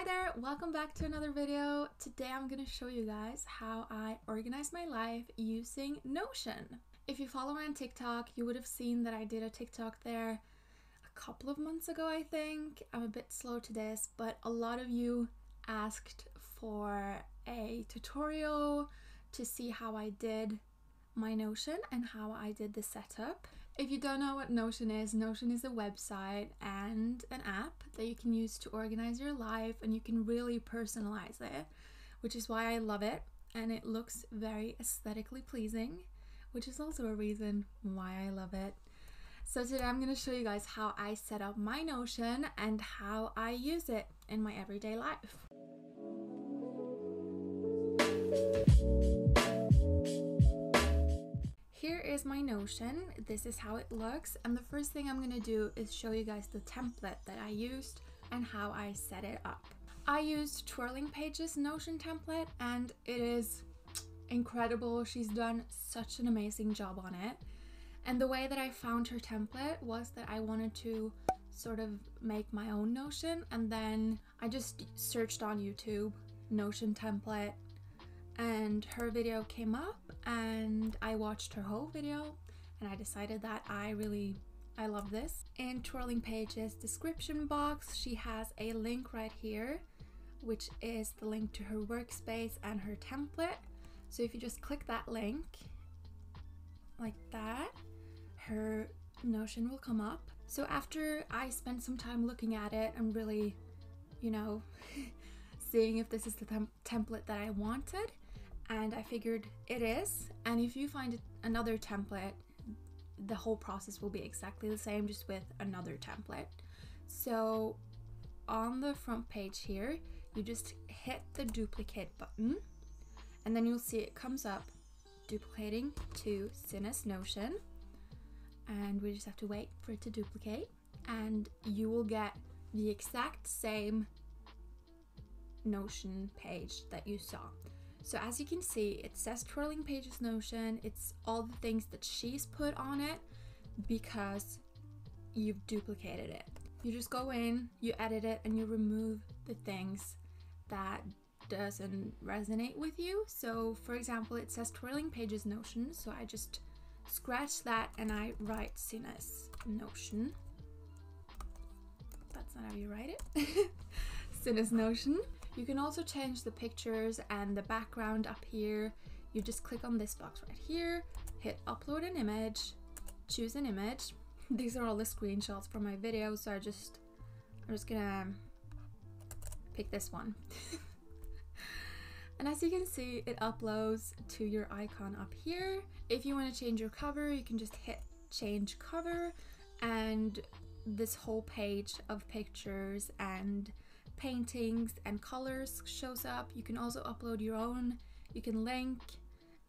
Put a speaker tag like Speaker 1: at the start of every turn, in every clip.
Speaker 1: Hi there, welcome back to another video. Today I'm gonna show you guys how I organize my life using Notion. If you follow me on TikTok, you would have seen that I did a TikTok there a couple of months ago, I think. I'm a bit slow to this, but a lot of you asked for a tutorial to see how I did my Notion and how I did the setup. If you don't know what Notion is, Notion is a website and an app that you can use to organize your life and you can really personalize it, which is why I love it. And it looks very aesthetically pleasing, which is also a reason why I love it. So today I'm going to show you guys how I set up my Notion and how I use it in my everyday life. Here is my Notion. This is how it looks. And the first thing I'm going to do is show you guys the template that I used and how I set it up. I used Twirling Pages Notion template and it is incredible. She's done such an amazing job on it. And the way that I found her template was that I wanted to sort of make my own Notion and then I just searched on YouTube Notion template and her video came up and I watched her whole video and I decided that I really I love this. In Twirling Pages description box she has a link right here which is the link to her workspace and her template. So if you just click that link like that her Notion will come up. So after I spent some time looking at it and really you know seeing if this is the tem template that I wanted and I figured it is. And if you find another template, the whole process will be exactly the same, just with another template. So on the front page here, you just hit the duplicate button and then you'll see it comes up duplicating to Synne's Notion. And we just have to wait for it to duplicate and you will get the exact same Notion page that you saw. So as you can see, it says Twirling Pages Notion. It's all the things that she's put on it because you've duplicated it. You just go in, you edit it, and you remove the things that doesn't resonate with you. So for example, it says Twirling Pages Notion. So I just scratch that and I write Synne's Notion. That's not how you write it. Synne's Notion. You can also change the pictures and the background up here. You just click on this box right here, hit upload an image, choose an image. These are all the screenshots from my video, so I just, I'm just gonna pick this one. and as you can see, it uploads to your icon up here. If you want to change your cover, you can just hit change cover and this whole page of pictures and paintings and colors shows up. You can also upload your own, you can link,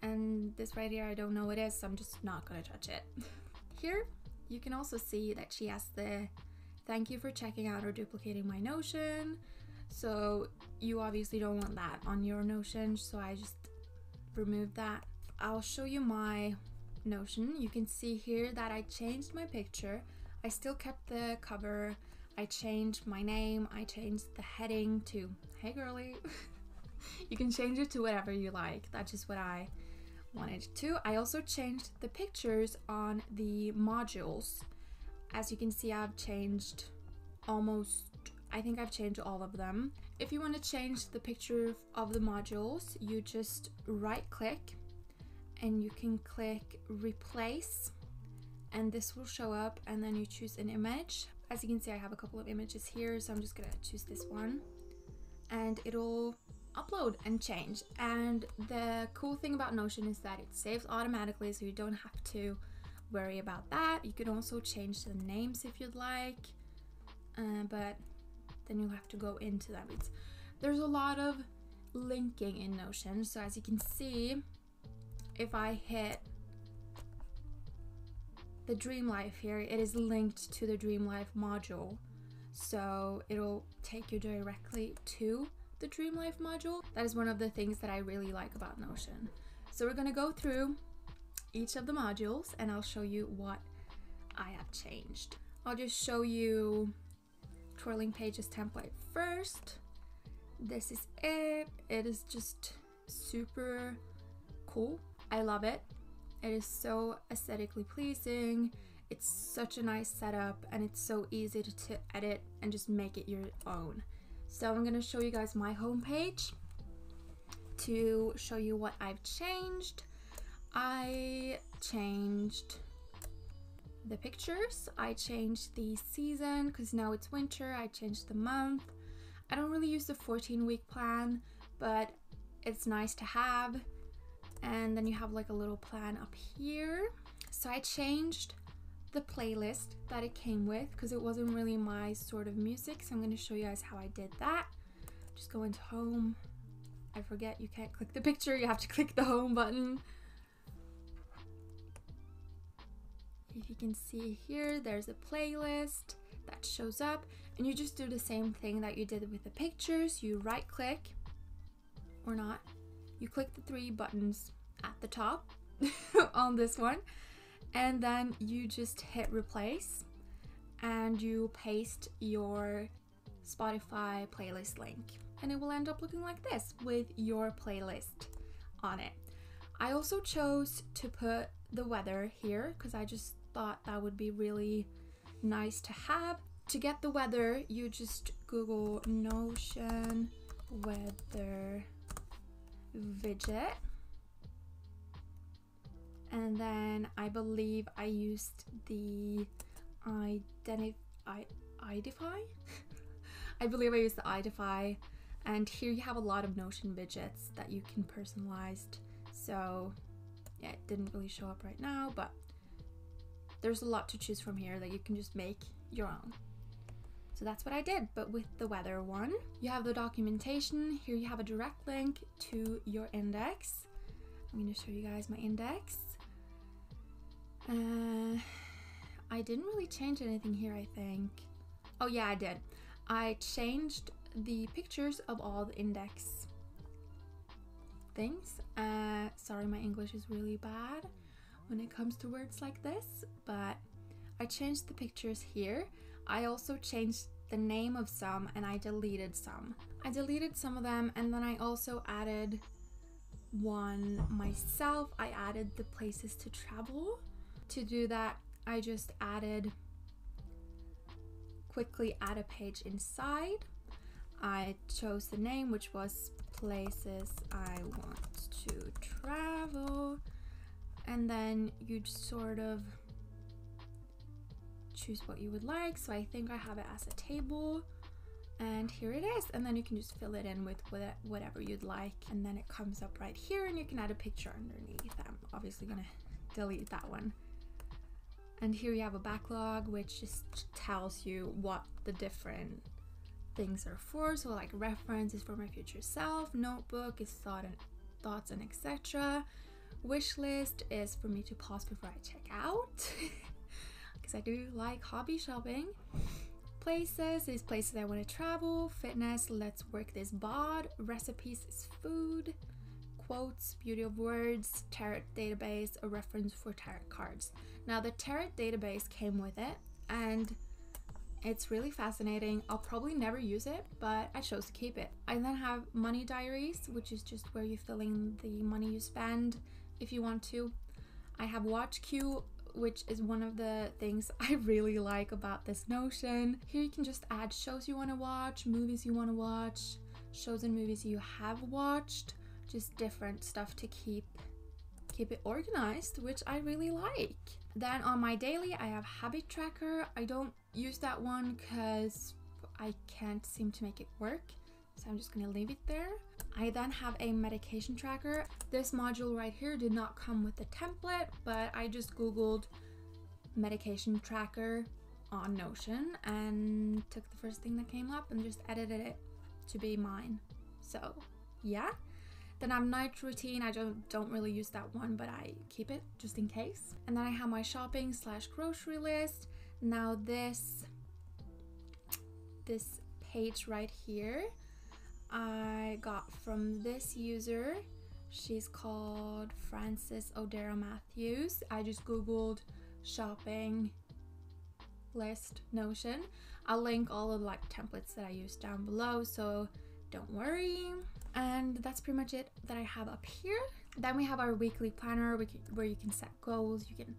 Speaker 1: and this right here, I don't know what it is, so I'm just not gonna touch it. here, you can also see that she has the thank you for checking out or duplicating my Notion. So you obviously don't want that on your Notion, so I just removed that. I'll show you my Notion. You can see here that I changed my picture. I still kept the cover I changed my name, I changed the heading to Hey Girly. you can change it to whatever you like. That's just what I wanted to. I also changed the pictures on the modules. As you can see, I've changed almost, I think I've changed all of them. If you want to change the picture of the modules, you just right click and you can click replace and this will show up and then you choose an image. As you can see, I have a couple of images here, so I'm just gonna choose this one and it'll upload and change. And the cool thing about Notion is that it saves automatically, so you don't have to worry about that. You can also change the names if you'd like, uh, but then you'll have to go into them. It's, there's a lot of linking in Notion, so as you can see, if I hit the Dream Life here, it is linked to the Dream Life module. So it'll take you directly to the Dream Life module. That is one of the things that I really like about Notion. So we're gonna go through each of the modules and I'll show you what I have changed. I'll just show you Twirling Pages template first. this is it. It is just super cool. I love it. It is so aesthetically pleasing. It's such a nice setup and it's so easy to, to edit and just make it your own. So I'm gonna show you guys my homepage to show you what I've changed. I changed the pictures. I changed the season because now it's winter. I changed the month. I don't really use the 14 week plan, but it's nice to have. And then you have like a little plan up here. So I changed the playlist that it came with because it wasn't really my sort of music. So I'm going to show you guys how I did that. Just go into home. I forget you can't click the picture, you have to click the home button. If you can see here, there's a playlist that shows up and you just do the same thing that you did with the pictures. You right click or not, you click the three buttons at the top on this one and then you just hit replace and you paste your Spotify playlist link and it will end up looking like this with your playlist on it. I also chose to put the weather here because I just thought that would be really nice to have. To get the weather, you just Google Notion weather widget. And then I believe I used the identify Indify? I believe I used the Indify and here you have a lot of Notion widgets that you can personalize. So yeah, it didn't really show up right now, but there's a lot to choose from here that you can just make your own. So that's what I did, but with the weather one. You have the documentation. Here you have a direct link to your index. I'm going to show you guys my index. Uh, I didn't really change anything here, I think. Oh yeah, I did. I changed the pictures of all the index things. Uh, sorry, my English is really bad when it comes to words like this, but I changed the pictures here. I also changed the name of some and I deleted some. I deleted some of them and then I also added one myself. I added the places to travel. To do that, I just added quickly add a page inside I chose the name, which was Places I Want to Travel. And then you'd sort of choose what you would like. So I think I have it as a table. And here it is. And then you can just fill it in with whatever you'd like. And then it comes up right here and you can add a picture underneath. I'm obviously gonna delete that one. And here you have a backlog, which just tells you what the different things are for. So like reference is for my future self, notebook is thought and thoughts and etc. Wish list is for me to pause before I check out because I do like hobby shopping. Places is places I want to travel. Fitness, let's work this bod. Recipes is food. Quotes, beauty of words, tarot database, a reference for tarot cards. Now the tarot database came with it and it's really fascinating. I'll probably never use it, but I chose to keep it. I then have money diaries, which is just where you fill in the money you spend if you want to. I have watch queue, which is one of the things I really like about this notion. Here you can just add shows you want to watch, movies you want to watch, shows and movies you have watched, just different stuff to keep keep it organized, which I really like. Then on my daily, I have habit tracker. I don't use that one because I can't seem to make it work. So I'm just gonna leave it there. I then have a medication tracker. This module right here did not come with a template, but I just Googled medication tracker on Notion and took the first thing that came up and just edited it to be mine. So yeah. Then I have night routine. I don't don't really use that one, but I keep it just in case. And then I have my shopping slash grocery list. Now this this page right here I got from this user. She's called Frances O'Dara Matthews. I just googled shopping list Notion. I'll link all of like templates that I use down below. So don't worry. And that's pretty much it that I have up here. Then we have our weekly planner where you can set goals, you can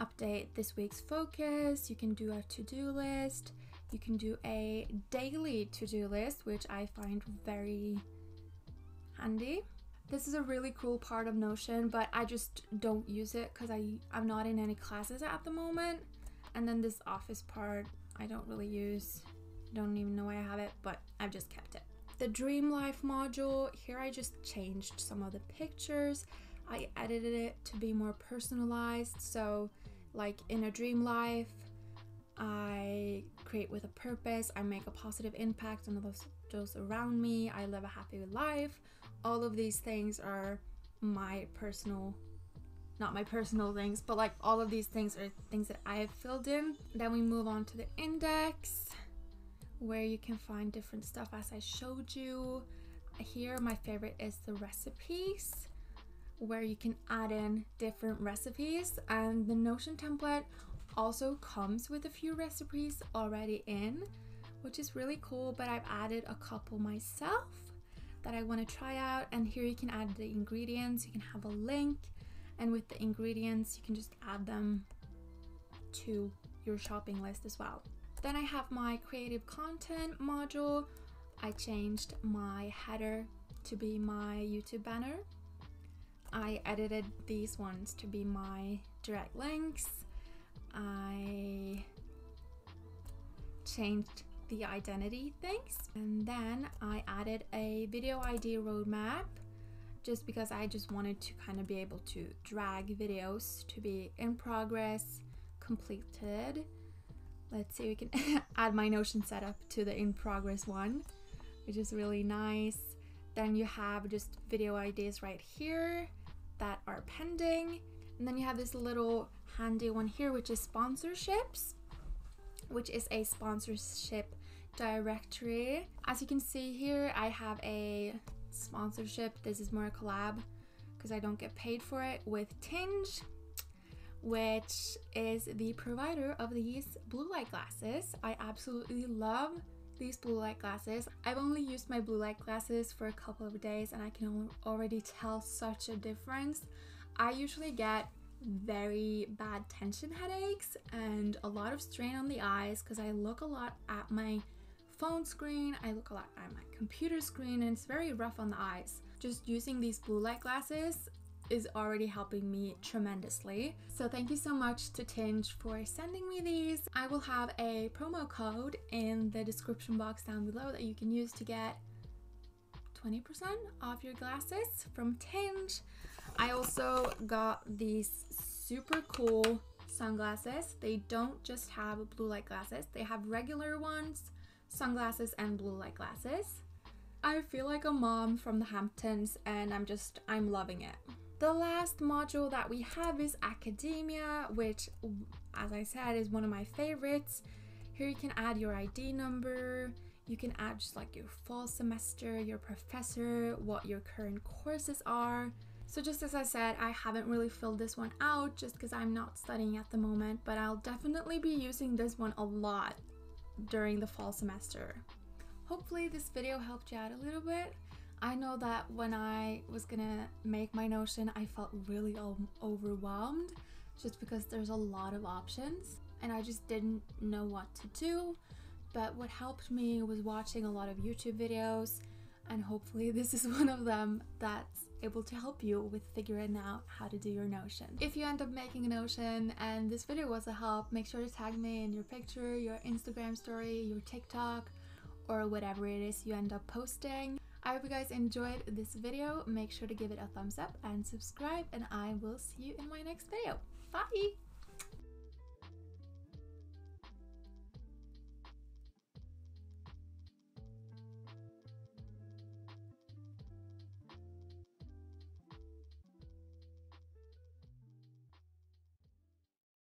Speaker 1: update this week's focus, you can do a to-do list, you can do a daily to-do list, which I find very handy. This is a really cool part of Notion, but I just don't use it because I'm not in any classes at the moment. And then this office part, I don't really use. Don't even know why I have it, but I've just kept it. The Dream Life module, here I just changed some of the pictures. I edited it to be more personalized. So like in a dream life, I create with a purpose, I make a positive impact on those, those around me, I live a happy life. All of these things are my personal not my personal things, but like all of these things are things that I have filled in. Then we move on to the index where you can find different stuff as I showed you. Here, my favorite is the recipes where you can add in different recipes and the Notion template also comes with a few recipes already in which is really cool but I've added a couple myself that I want to try out and here you can add the ingredients you can have a link and with the ingredients you can just add them to your shopping list as well. Then I have my creative content module. I changed my header to be my YouTube banner. I edited these ones to be my direct links. I changed the identity things and then I added a video ID roadmap just because I just wanted to kind of be able to drag videos to be in progress, completed. Let's see, we can add my Notion setup to the in progress one, which is really nice. Then you have just video ideas right here that are pending. And then you have this little handy one here, which is sponsorships, which is a sponsorship directory. As you can see here, I have a sponsorship. This is more a collab because I don't get paid for it with TIJN, which is the provider of these blue light glasses. I absolutely love these blue light glasses. I've only used my blue light glasses for a couple of days and I can already tell such a difference. I usually get very bad tension headaches and a lot of strain on the eyes because I look a lot at my phone screen, I look a lot at my computer screen and it's very rough on the eyes. Just using these blue light glasses is already helping me tremendously. So thank you so much to TIJN for sending me these. I will have a promo code in the description box down below that you can use to get 20% off your glasses from TIJN. I also got these super cool sunglasses. They don't just have blue light glasses, they have regular ones, sunglasses, and blue light glasses. I feel like a mom from the Hamptons and I'm just, I'm loving it. The last module that we have is academia, which, as I said, is one of my favorites. Here you can add your ID number, you can add just like your fall semester, your professor, what your current courses are. So just as I said, I haven't really filled this one out just because I'm not studying at the moment, but I'll definitely be using this one a lot during the fall semester. Hopefully this video helped you out a little bit. I know that when I was gonna make my Notion, I felt really overwhelmed just because there's a lot of options and I just didn't know what to do. But what helped me was watching a lot of YouTube videos, and hopefully, this is one of them that's able to help you with figuring out how to do your Notion. If you end up making a Notion and this video was a help, make sure to tag me in your picture, your Instagram story, your TikTok, or whatever it is you end up posting. I hope you guys enjoyed this video. Make sure to give it a thumbs up and subscribe and I will see you in my next video. Bye!